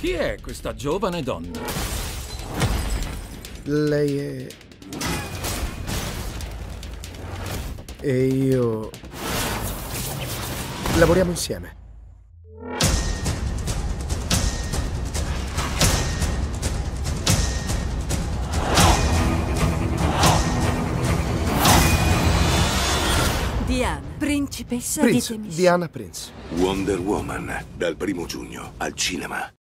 Chi è questa giovane donna. Lei è... E io... Lavoriamo insieme. Diana, principessa Prince, di Temiscira. Diana Prince. Wonder Woman, dal primo giugno al cinema.